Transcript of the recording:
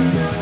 Yeah.